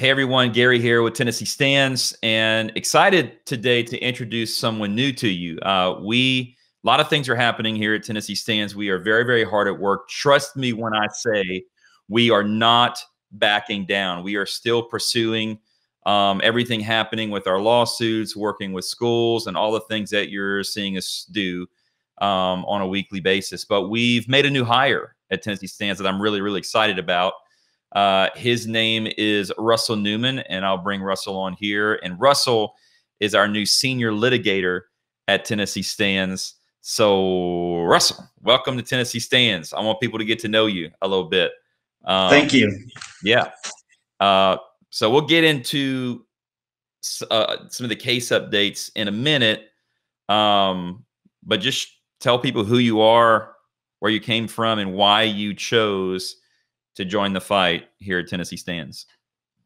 Hey everyone, Gary here with Tennessee Stands, and excited today to introduce someone new to you. Uh, we a lot of things are happening here at Tennessee Stands. We are very, very hard at work. Trust me when I say we are not backing down. We are still pursuing um, everything happening with our lawsuits, working with schools, and all the things that you're seeing us do um, on a weekly basis. But we've made a new hire at Tennessee Stands that I'm really, really excited about. Uh, his name is Russell Newman, and I'll bring Russell on here. And Russell is our new senior litigator at Tennessee Stands. So, Russell, welcome to Tennessee Stands. I want people to get to know you a little bit. Um, Thank you. Yeah. Uh, so we'll get into uh, some of the case updates in a minute. Um, but just tell people who you are, where you came from, and why you chose to join the fight here at Tennessee Stands?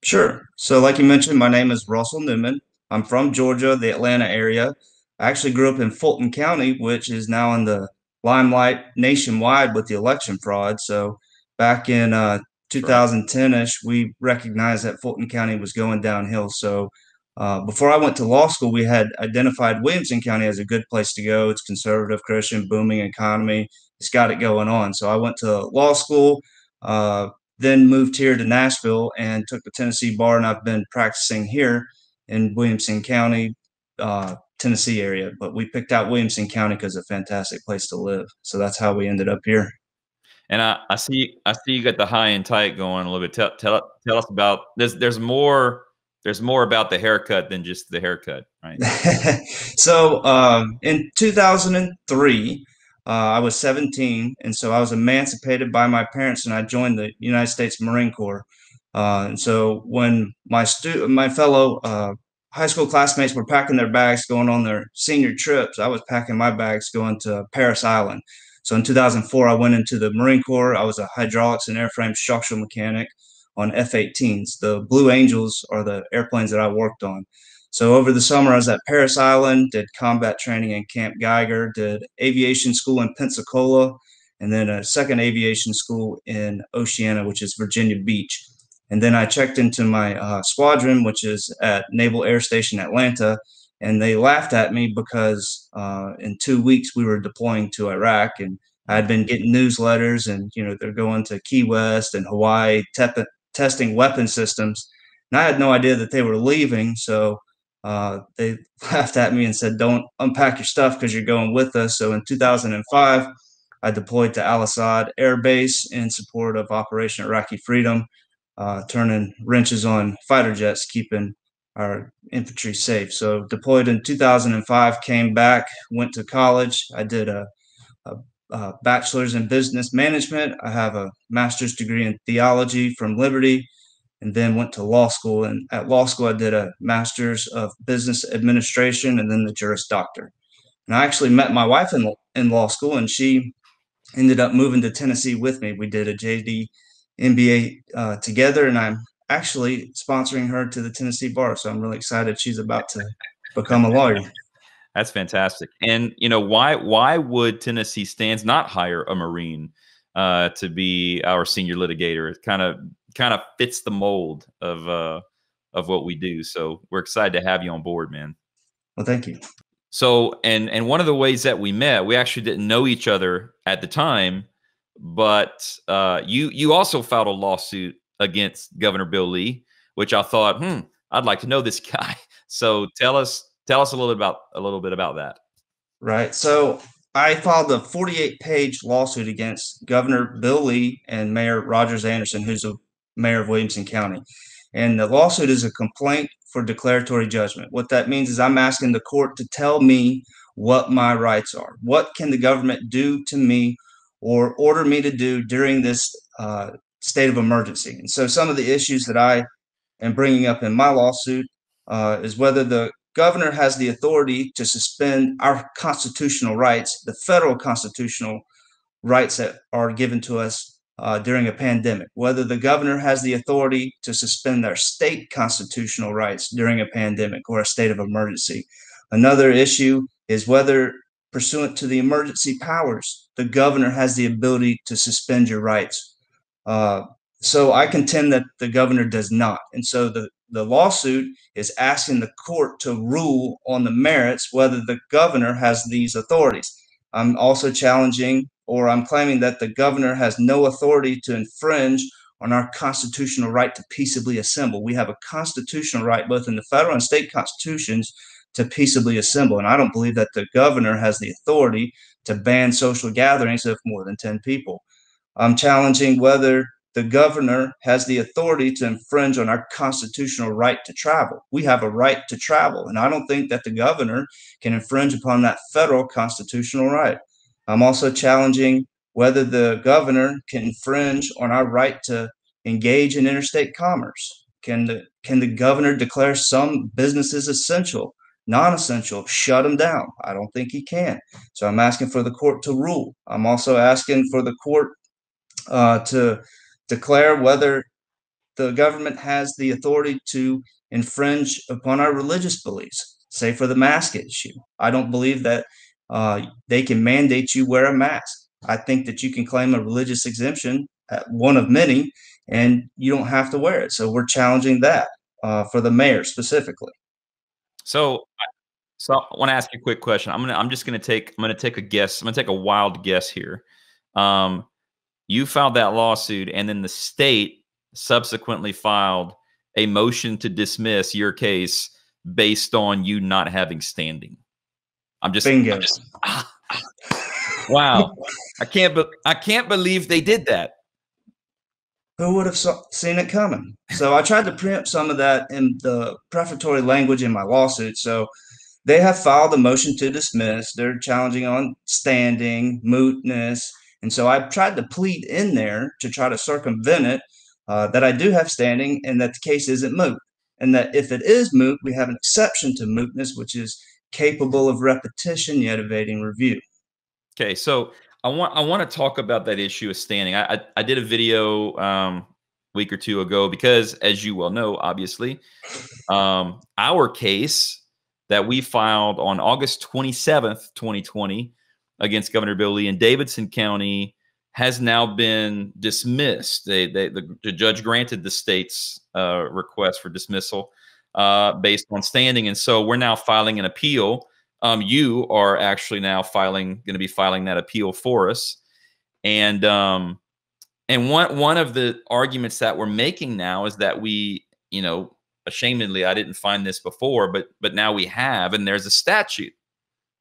Sure. So, like you mentioned, my name is Russell Newman. I'm from Georgia, the Atlanta area. I actually grew up in Fulton County, which is now in the limelight nationwide with the election fraud. So, back in uh, 2010 ish, we recognized that Fulton County was going downhill. So, uh, before I went to law school, we had identified Williamson County as a good place to go. It's conservative, Christian, booming economy. It's got it going on. So I went to law school, uh, then moved here to Nashville and took the Tennessee bar, and I've been practicing here in Williamson County, uh, Tennessee area. But we picked out Williamson County because it's a fantastic place to live. So that's how we ended up here. And I, I see I see you got the high and tight going a little bit. Tell tell, tell us about there's there's more there's more about the haircut than just the haircut, right? so um, in 2003, uh, I was 17, and so I was emancipated by my parents, and I joined the United States Marine Corps. Uh, and so when my stu- my fellow uh, high school classmates were packing their bags going on their senior trips, I was packing my bags going to Parris Island. So in 2004, I went into the Marine Corps. I was a hydraulics and airframe structural mechanic on F-18s. The Blue Angels are the airplanes that I worked on. So over the summer, I was at Parris Island, did combat training in Camp Geiger, did aviation school in Pensacola, and then a second aviation school in Oceana, which is Virginia Beach. And then I checked into my uh, squadron, which is at Naval Air Station Atlanta, and they laughed at me because uh, in two weeks we were deploying to Iraq, and I had been getting newsletters, and you know they're going to Key West and Hawaii, te- testing weapon systems, and I had no idea that they were leaving. So uh, they laughed at me and said, "Don't unpack your stuff because you're going with us." So in 2005, I deployed to Al Asad Air Base in support of Operation Iraqi Freedom, uh, turning wrenches on fighter jets, keeping our infantry safe. So deployed in 2005, came back, went to college. I did a, a, a bachelor's in business management. I have a master's degree in theology from Liberty and then went to law school. And at law school, I did a master's of business administration and then the Juris Doctor. And I actually met my wife in, in law school, and she ended up moving to Tennessee with me. We did a JD MBA uh, together, and I'm actually sponsoring her to the Tennessee bar. So I'm really excited she's about to become a lawyer. That's fantastic. And you know why? Why would Tennessee stands not hire a Marine uh, to be our senior litigator? It kind of kind of fits the mold of uh, of what we do. So we're excited to have you on board, man. Well, thank you. So, and and one of the ways that we met, we actually didn't know each other at the time, but uh, you you also filed a lawsuit against Governor Bill Lee, which I thought, hmm, I'd like to know this guy. So tell us tell us a little bit about a little bit about that. Right. So I filed a 48 page lawsuit against Governor Bill Lee and Mayor Rogers Anderson, who's a mayor of Williamson County. And the lawsuit is a complaint for declaratory judgment. What that means is I'm asking the court to tell me what my rights are. What can the government do to me or order me to do during this uh, state of emergency? And so some of the issues that I am bringing up in my lawsuit uh, is whether the governor has the authority to suspend our constitutional rights, the federal constitutional rights that are given to us uh, during a pandemic, whether the governor has the authority to suspend their state constitutional rights during a pandemic or a state of emergency. Another issue is whether, pursuant to the emergency powers, the governor has the ability to suspend your rights. Uh, so I contend that the governor does not. And so the, the lawsuit is asking the court to rule on the merits whether the governor has these authorities. I'm also challenging or I'm claiming that the governor has no authority to infringe on our constitutional right to peaceably assemble. We have a constitutional right, both in the federal and state constitutions, to peaceably assemble. And I don't believe that the governor has the authority to ban social gatherings of more than 10 people. I'm challenging whether the governor has the authority to infringe on our constitutional right to travel. We have a right to travel, and I don't think that the governor can infringe upon that federal constitutional right. I'm also challenging whether the governor can infringe on our right to engage in interstate commerce. Can the can the governor declare some businesses essential, non-essential, shut them down? I don't think he can. So I'm asking for the court to rule. I'm also asking for the court uh, to declare whether the government has the authority to infringe upon our religious beliefs. Say for the mask issue, I don't believe that uh, they can mandate you wear a mask. I think that you can claim a religious exemption, one of many, and you don't have to wear it. So we're challenging that uh, for the mayor specifically. So, so I want to ask you a quick question. I'm gonna, I'm just gonna take, I'm gonna take a guess. I'm gonna take a wild guess here. Um, you filed that lawsuit, and then the state subsequently filed a motion to dismiss your case based on you not having standing. I'm just, Bingo. I'm just ah, wow. I can't, be, I can't believe they did that. Who would have saw, seen it coming? So I tried to preempt some of that in the prefatory language in my lawsuit. So they have filed a motion to dismiss. They're challenging on standing, mootness, and so I tried to plead in there to try to circumvent it uh, that I do have standing and that the case isn't moot. And that if it is moot, we have an exception to mootness, which is capable of repetition yet evading review. Okay, so I want I want to talk about that issue of standing. I I, I did a video um, week or two ago because, as you well know, obviously, um, our case that we filed on August twenty seventh, twenty twenty, against Governor Bill Lee in Davidson County has now been dismissed. They, they the, the, judge granted the state's uh, request for dismissal uh, based on standing, and so we're now filing an appeal. Um, you are actually now filing, going to be filing that appeal for us, and um, and one one of the arguments that we're making now is that we, you know, ashamedly, I didn't find this before, but but now we have, and there's a statute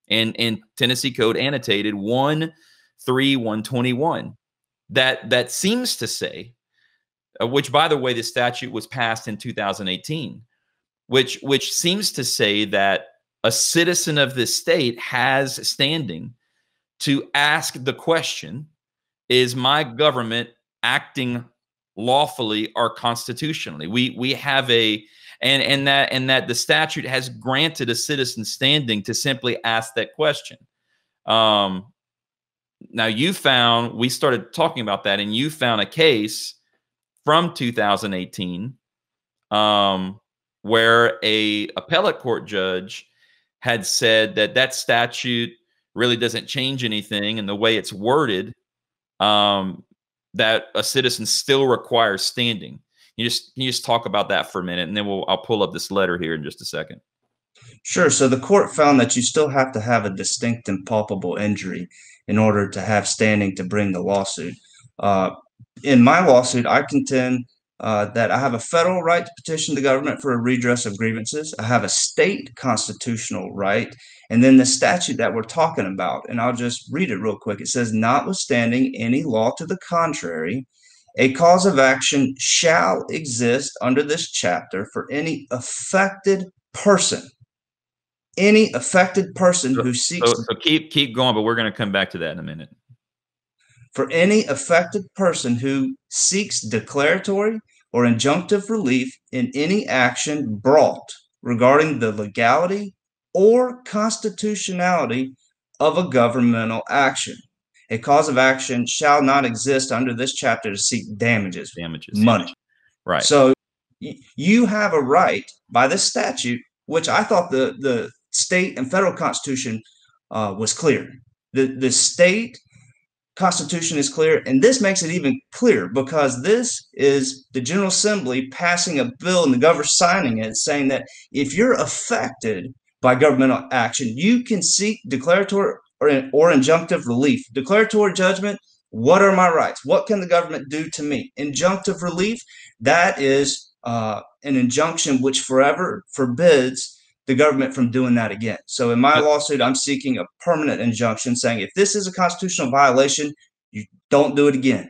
in in Tennessee Code annotated 13121 that that seems to say uh, which by the way the statute was passed in 2018 which which seems to say that a citizen of this state has standing to ask the question is my government acting lawfully or constitutionally we we have a and and that and that the statute has granted a citizen standing to simply ask that question. Um, now you found we started talking about that, and you found a case from 2018 um, where a appellate court judge had said that that statute really doesn't change anything, and the way it's worded, um, that a citizen still requires standing you just can you just talk about that for a minute, and then we'll I'll pull up this letter here in just a second. Sure. So the court found that you still have to have a distinct and palpable injury in order to have standing to bring the lawsuit. Uh, in my lawsuit, I contend uh, that I have a federal right to petition the government for a redress of grievances. I have a state constitutional right. And then the statute that we're talking about, and I'll just read it real quick. It says, notwithstanding any law to the contrary, a cause of action shall exist under this chapter for any affected person. Any affected person so, who seeks. So, so keep keep going, but we're going to come back to that in a minute. For any affected person who seeks declaratory or injunctive relief in any action brought regarding the legality or constitutionality of a governmental action a cause of action shall not exist under this chapter to seek damages, damages, money. Right. So you have a right by this statute, which I thought the the state and federal constitution uh, was clear. The the state Constitution is clear, and this makes it even clearer because this is the General Assembly passing a bill and the governor signing it, saying that if you're affected by governmental action, you can seek declaratory or, or injunctive relief. Declaratory judgment, what are my rights? What can the government do to me? Injunctive relief, that is uh, an injunction which forever forbids the government from doing that again. So in my lawsuit, I'm seeking a permanent injunction saying if this is a constitutional violation, you don't do it again.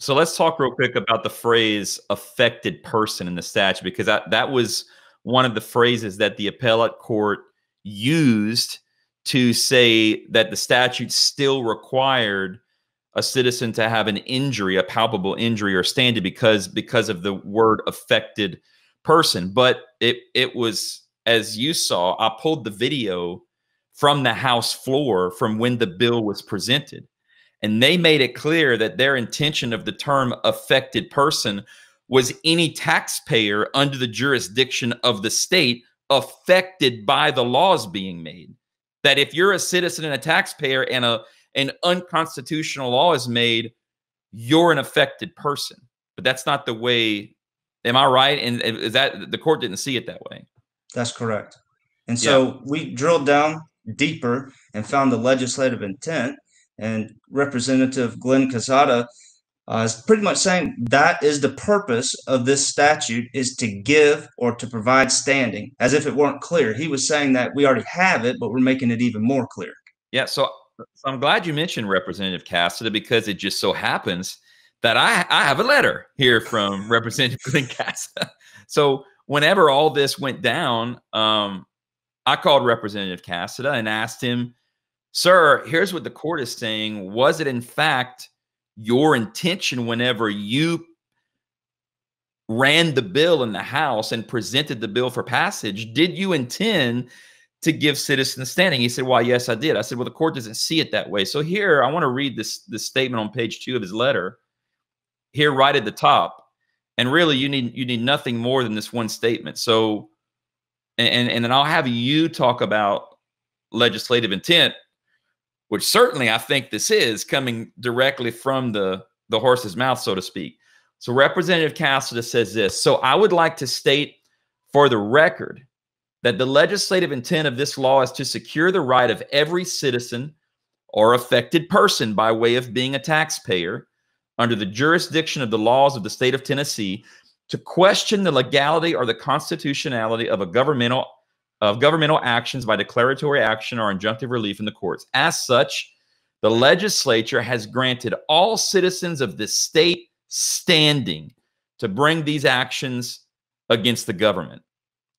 So let's talk real quick about the phrase affected person in the statute because that, that was one of the phrases that the appellate court used to say that the statute still required a citizen to have an injury, a palpable injury or standing because because of the word affected person. But it it was as you saw, I pulled the video from the House floor from when the bill was presented. And they made it clear that their intention of the term affected person was any taxpayer under the jurisdiction of the state affected by the laws being made. That if you're a citizen and a taxpayer and a an unconstitutional law is made, you're an affected person. But that's not the way. Am I right? And is that the court didn't see it that way? That's correct. And so yeah. we drilled down deeper and found the legislative intent. And Representative Glen Casada uh, is pretty much saying that is the purpose of this statute is to give or to provide standing, as if it weren't clear. He was saying that we already have it, but we're making it even more clear. Yeah. So, so I'm glad you mentioned Representative Casada because it just so happens that I, I have a letter here from Representative Glen Casada. So whenever all this went down, um, I called Representative Casada and asked him, Sir, here's what the court is saying. Was it in fact your intention whenever you ran the bill in the House and presented the bill for passage? Did you intend to give citizens standing? He said, Well, yes, I did. I said, Well, the court doesn't see it that way. So here I want to read this, this statement on page two of his letter. Here, right at the top and really you need you need nothing more than this one statement. So and and then i'll have you talk about legislative intent which certainly i think this is coming directly from the the horse's mouth so to speak. So representative Casada says this so i would like to state for the record that the legislative intent of this law is to secure the right of every citizen or affected person by way of being a taxpayer under the jurisdiction of the laws of the state of Tennessee to question the legality or the constitutionality of a governmental of governmental actions by declaratory action or injunctive relief in the courts. As such, the legislature has granted all citizens of the state standing to bring these actions against the government.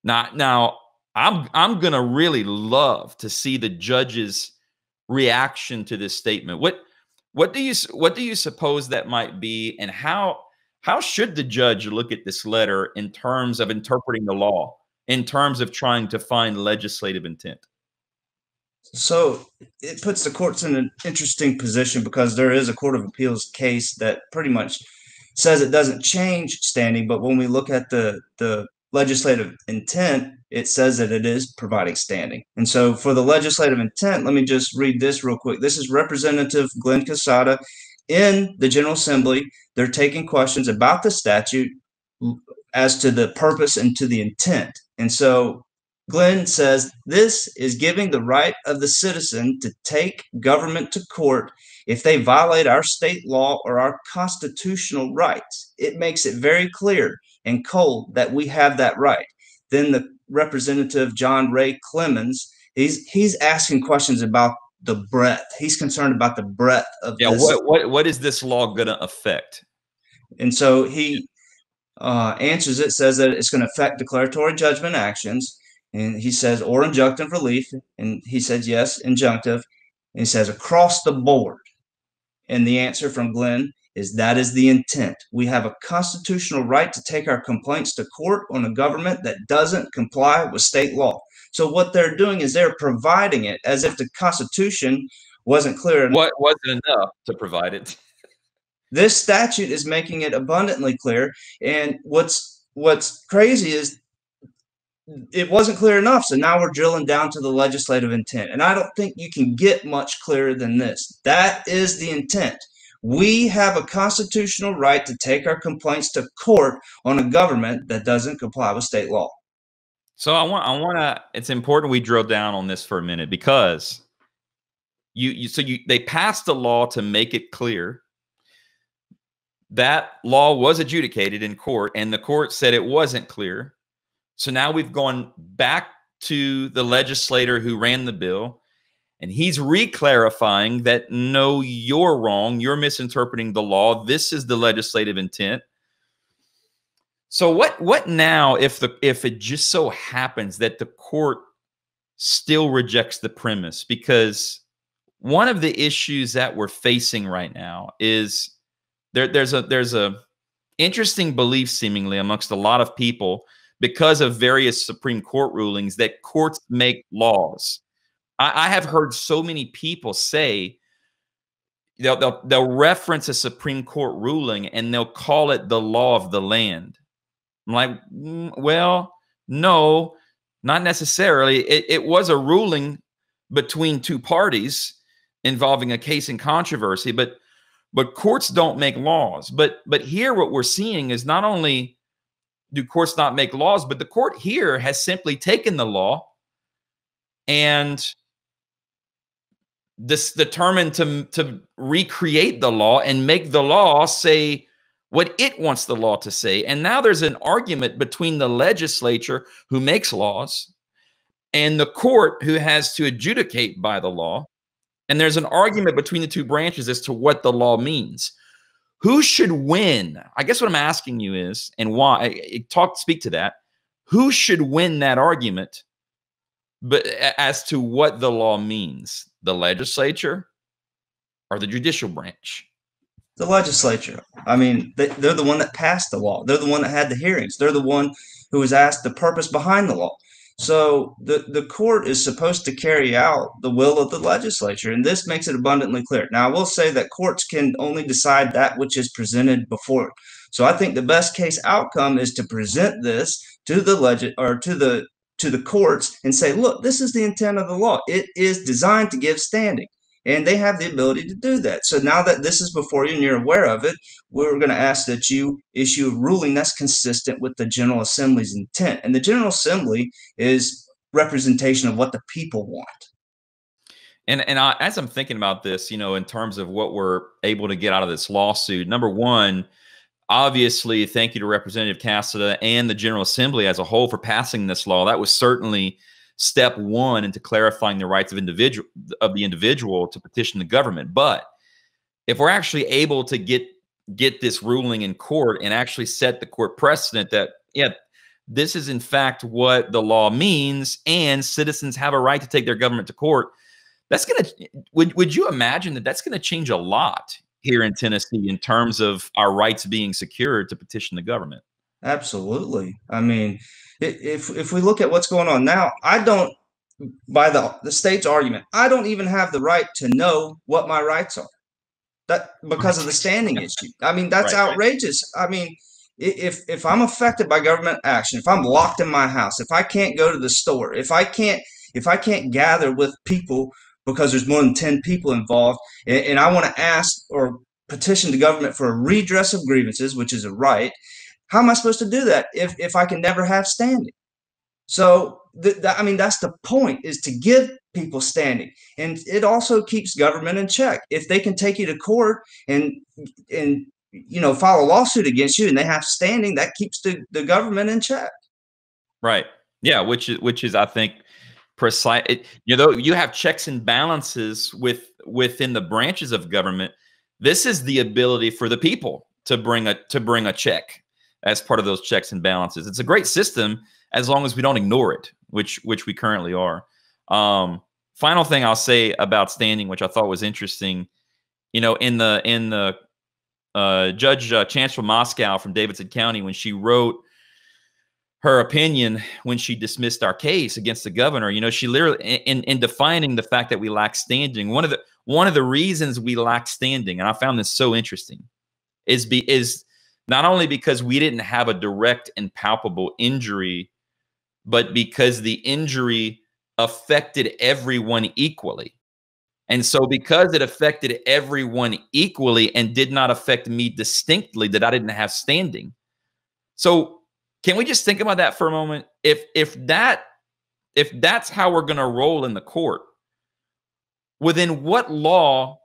Now, now I'm I'm gonna really love to see the judge's reaction to this statement. What what do you what do you suppose that might be, and how how should the judge look at this letter in terms of interpreting the law, in terms of trying to find legislative intent? So it puts the courts in an interesting position because there is a court of appeals case that pretty much says it doesn't change standing, but when we look at the the legislative intent, it says that it is providing standing. And so for the legislative intent, let me just read this real quick. This is Representative Glen Casada in the General Assembly. They're taking questions about the statute as to the purpose and to the intent. And so Glen says this is giving the right of the citizen to take government to court if they violate our state law or our constitutional rights. It makes it very clear and cold that we have that right. Then the representative John Ray Clemmons, he's he's asking questions about the breadth. He's concerned about the breadth of yeah. This. What what what is this law going to affect? And so he uh, answers it, says that it's going to affect declaratory judgment actions, and he says or injunctive relief, and he says yes, injunctive, and he says across the board. And the answer from Glen is that is the intent. We have a constitutional right to take our complaints to court on a government that doesn't comply with state law. So what they're doing is they're providing it as if the Constitution wasn't clear enough. What wasn't enough to provide it? this statute is making it abundantly clear. And what's what's crazy is it wasn't clear enough. So now we're drilling down to the legislative intent. And I don't think you can get much clearer than this. That is the intent. We have a constitutional right to take our complaints to court on a government that doesn't comply with state law. So I want I want to it's important we drill down on this for a minute because you you so you they passed a law to make it clear that law was adjudicated in court and the court said it wasn't clear. So now we've gone back to the legislator who ran the bill and he's reclarifying that no you're wrong, you're misinterpreting the law. This is the legislative intent. So what what now if the if it just so happens that the court still rejects the premise because one of the issues that we're facing right now is there there's a there's a interesting belief seemingly amongst a lot of people because of various Supreme Court rulings that courts make laws. I, I have heard so many people say they'll, they'll they'll reference a Supreme Court ruling and they'll call it the law of the land. I'm like, mm, well, no, not necessarily. It, it was a ruling between two parties involving a case in controversy, but but courts don't make laws. But but here what we're seeing is not only do courts not make laws, but the court here has simply taken the law and this determined to to recreate the law and make the law say what it wants the law to say. And now there's an argument between the legislature who makes laws and the court who has to adjudicate by the law. And there's an argument between the two branches as to what the law means. Who should win? I guess what I'm asking you is, and why talk speak to that. Who should win that argument? But as to what the law means, the legislature or the judicial branch? the legislature. I mean, they, they're the one that passed the law. They're the one that had the hearings. They're the one who was asked the purpose behind the law. So the, the court is supposed to carry out the will of the legislature, and this makes it abundantly clear. Now, I will say that courts can only decide that which is presented before. So I think the best case outcome is to present this to the legend or to the to the courts and say, look, this is the intent of the law. It is designed to give standing and they have the ability to do that. So now that this is before you and you're aware of it, we're going to ask that you issue a ruling that's consistent with the General Assembly's intent. And the General Assembly is representation of what the people want. And and I, as I'm thinking about this, you know, in terms of what we're able to get out of this lawsuit, number one, obviously, thank you to Representative Casada and the General Assembly as a whole for passing this law. That was certainly step one into clarifying the rights of individual of the individual to petition the government. But if we're actually able to get get this ruling in court and actually set the court precedent that yeah this is in fact what the law means and citizens have a right to take their government to court that's going to would, would you imagine that that's going to change a lot here in tennessee in terms of our rights being secured to petition the government absolutely i mean if if we look at what's going on now, I don't by the the state's argument, I don't even have the right to know what my rights are. That because of the standing issue. I mean, that's right, outrageous. Right. I mean, if if I'm affected by government action, if I'm locked in my house, if I can't go to the store, if I can't if I can't gather with people because there's more than 10 people involved and, and I want to ask or petition the government for a redress of grievances, which is a right, how am I supposed to do that if, if I can never have standing? So, I mean, that's the point is to give people standing. And it also keeps government in check. If they can take you to court and, and, you know, file a lawsuit against you and they have standing, that keeps the, the government in check. Right. Yeah. Which is, which is, I think, precise. You know, you have checks and balances with within the branches of government. This is the ability for the people to bring a to bring a check as part of those checks and balances. It's a great system as long as we don't ignore it, which which we currently are. Um, final thing I'll say about standing, which I thought was interesting, you know, in the in the uh, Judge uh, Chancellor Moskal from Davidson County when she wrote her opinion when she dismissed our case against the governor. You know, she literally in in defining the fact that we lack standing. One of the one of the reasons we lack standing, and I found this so interesting, is be is not only because we didn't have a direct and palpable injury but because the injury affected everyone equally. And so, because it affected everyone equally and did not affect me distinctly, that I didn't have standing. So, can we just think about that for a moment? If if that if that's how we're going to roll in the court, within what law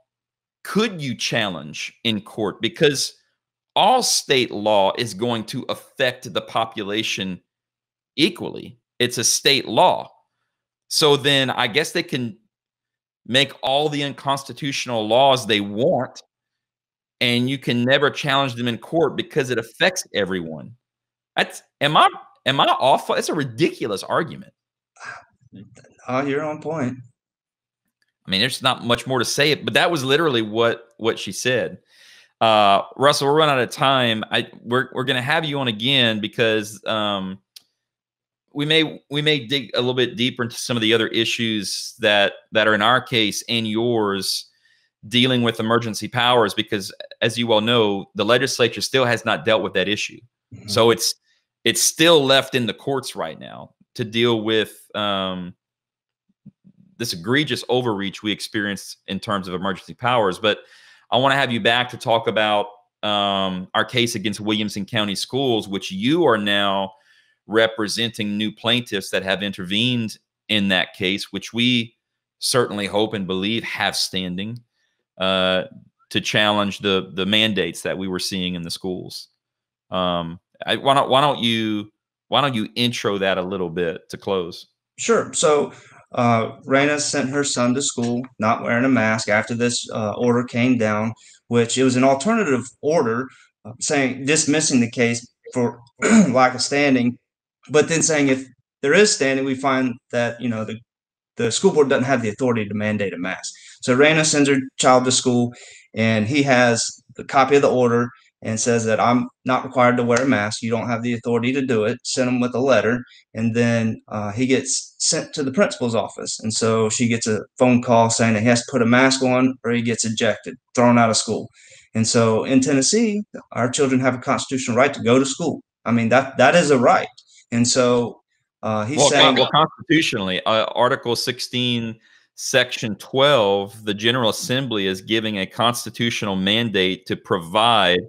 could you challenge in court? Because all state law is going to affect the population equally. It's a state law. So then I guess they can make all the unconstitutional laws they want, and you can never challenge them in court because it affects everyone. That's am I am I off? It's a ridiculous argument. Oh, you're on point. I mean, there's not much more to say, but that was literally what what she said. Uh, Russell, we're running out of time. I we're we're gonna have you on again because um, we may we may dig a little bit deeper into some of the other issues that that are in our case and yours dealing with emergency powers because as you well know the legislature still has not dealt with that issue mm-hmm. so it's it's still left in the courts right now to deal with um, this egregious overreach we experienced in terms of emergency powers but i want to have you back to talk about um, our case against williamson county schools which you are now representing new plaintiffs that have intervened in that case, which we certainly hope and believe have standing uh, to challenge the the mandates that we were seeing in the schools. Um, I, why don't why don't you why don't you intro that a little bit to close? Sure. So uh, Raina sent her son to school not wearing a mask after this uh, order came down, which it was an alternative order uh, saying dismissing the case for lack of standing but then saying if there is standing, we find that you know the the school board doesn't have the authority to mandate a mask. So Raina sends her child to school, and he has the copy of the order and says that I'm not required to wear a mask. You don't have the authority to do it. Send him with a letter, and then uh, he gets sent to the principal's office. And so she gets a phone call saying that he has to put a mask on or he gets ejected, thrown out of school. And so in Tennessee, our children have a constitutional right to go to school. I mean that that is a right. And so uh, he's well, saying, well, constitutionally, uh, Article 16, Section 12, the General Assembly is giving a constitutional mandate to provide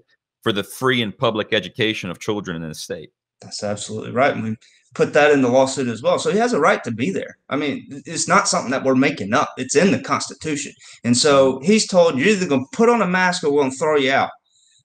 for the free and public education of children in the state. That's absolutely right. And we put that in the lawsuit as well. So he has a right to be there. I mean, it's not something that we're making up. It's in the Constitution. And so he's told you're either going to put on a mask or we're going to throw you out.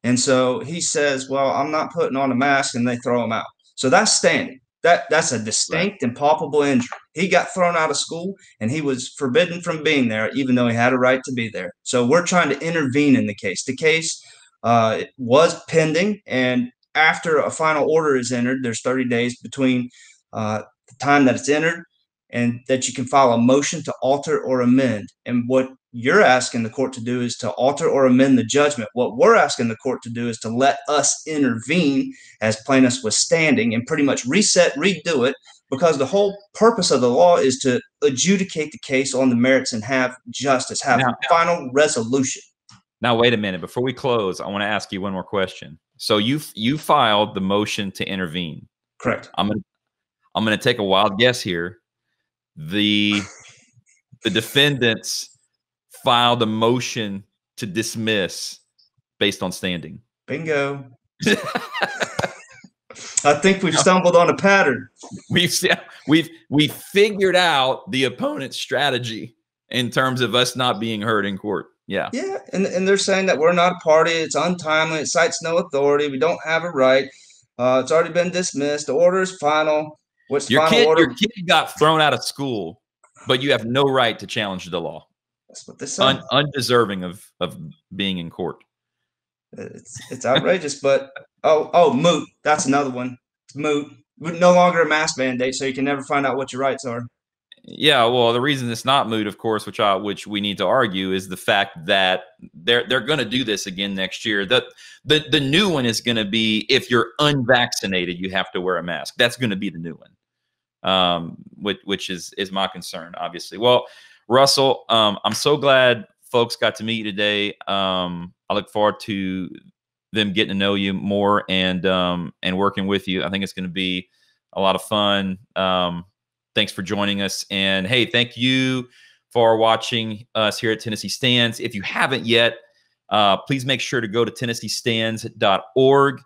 And so he says, Well, I'm not putting on a mask, and they throw him out. So that's standing. That that's a distinct and palpable injury. He got thrown out of school and he was forbidden from being there, even though he had a right to be there. So we're trying to intervene in the case. The case uh, was pending, and after a final order is entered, there's 30 days between uh, the time that it's entered and that you can file a motion to alter or amend. And what you're asking the court to do is to alter or amend the judgment. What we're asking the court to do is to let us intervene as plaintiffs withstanding and pretty much reset, redo it, because the whole purpose of the law is to adjudicate the case on the merits and have justice, have now, final resolution. Now, wait a minute. Before we close, I want to ask you one more question. So you you filed the motion to intervene. Correct. I'm gonna I'm gonna take a wild guess here. The the defendants filed a motion to dismiss based on standing. Bingo. I think we've stumbled on a pattern. We've we've we figured out the opponent's strategy in terms of us not being heard in court. Yeah. Yeah, and, and they're saying that we're not a party. It's untimely. It cites no authority. We don't have a right. Uh, it's already been dismissed. The order is final. What's your final kid, order? Your kid got thrown out of school, but you have no right to challenge the law. That's what say. Un- undeserving of of being in court. It's it's outrageous, but oh oh moot. That's another one. Moot. No longer a mask mandate, so you can never find out what your rights are. Yeah, well, the reason it's not moot, of course, which I, which we need to argue, is the fact that they're they're going to do this again next year. The the the new one is going to be if you're unvaccinated, you have to wear a mask. That's going to be the new one, um, which which is is my concern, obviously. Well, Russell, um, I'm so glad folks got to meet you today. Um, I look forward to them getting to know you more and um, and working with you. I think it's going to be a lot of fun. Um, thanks for joining us. And hey, thank you for watching us here at Tennessee Stands. If you haven't yet, uh, please make sure to go to tennesseestands.org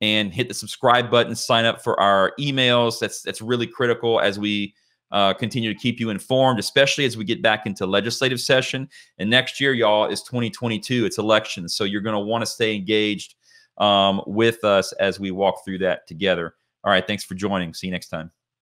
and hit the subscribe button. Sign up for our emails. That's that's really critical as we uh, continue to keep you informed, especially as we get back into legislative session. And next year, y'all, is 2022. It's elections, so you're going to want to stay engaged um, with us as we walk through that together. All right, thanks for joining. See you next time.